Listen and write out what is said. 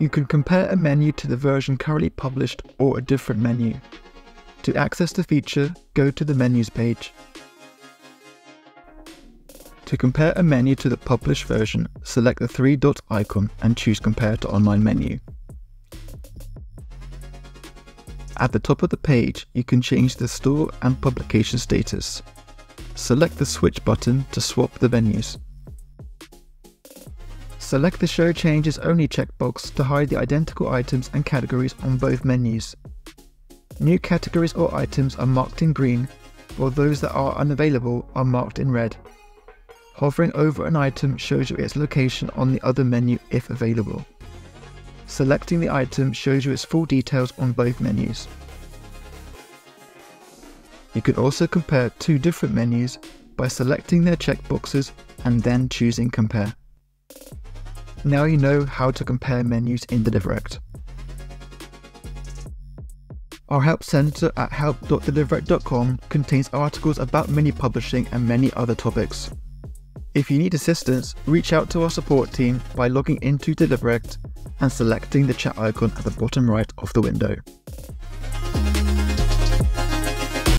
You can compare a menu to the version currently published or a different menu. To access the feature, go to the Menus page. To compare a menu to the published version, select the three dot icon and choose Compare to Online Menu. At the top of the page, you can change the store and publication status. Select the Switch button to swap the menus. Select the Show Changes Only checkbox to hide the identical items and categories on both menus. New categories or items are marked in green, while those that are unavailable are marked in red. Hovering over an item shows you its location on the other menu if available. Selecting the item shows you its full details on both menus. You can also compare two different menus by selecting their checkboxes and then choosing Compare. Now you know how to compare menus in Deliverect. Our Help Centre at help.deliverect.com contains articles about menu publishing and many other topics. If you need assistance, reach out to our support team by logging into Deliverect and selecting the chat icon at the bottom right of the window.